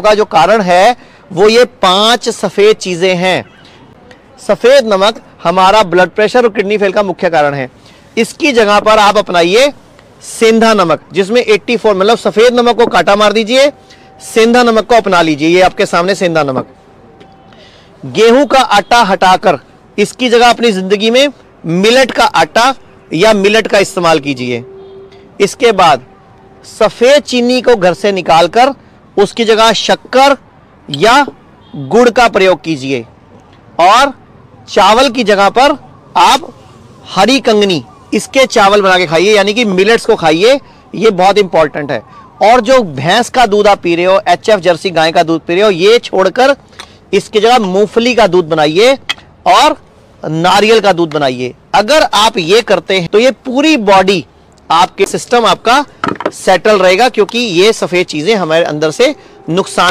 का जो कारण है, वो ये पाँच सफ़ेद चीज़ें हैं। सफ़ेद नमक हमारा ब्लड प्रेशर और किडनी फेल का मुख्य कारण है। इसकी जगह पर आप अपनाइए सेंधा नमक, जिसमें 84 मतलब सफ़ेद नमक को काटा मार दीजिए, सेंधा नमक को अपना लीजिए। ये आपके सामने सेंधा नमक। गेहूँ का आटा हटाकर इसकी जगह अपनी ज़िंदगी में मिलेट का आटा या मिलट का इस्तेमाल कीजिए। इसके बाद सफ़ेद चीनी को घर से निकालकर उसकी जगह शक्कर या गुड़ का प्रयोग कीजिए। और चावल की जगह पर आप हरी कंगनी, इसके चावल बना के खाइए, यानी कि मिलेट्स को खाइए, ये बहुत इंपॉर्टेंट है। और जो भैंस का दूध आप पी रहे हो एच एफ़ जर्सी गाय का दूध पी रहे हो, ये छोड़कर इसकी जगह मूंगफली का दूध बनाइए और नारियल का दूध बनाइए। अगर आप ये करते हैं तो ये पूरी बॉडी आपके सिस्टम आपका सेटल रहेगा क्योंकि ये सफ़ेद चीज़ें हमारे अंदर से नुकसान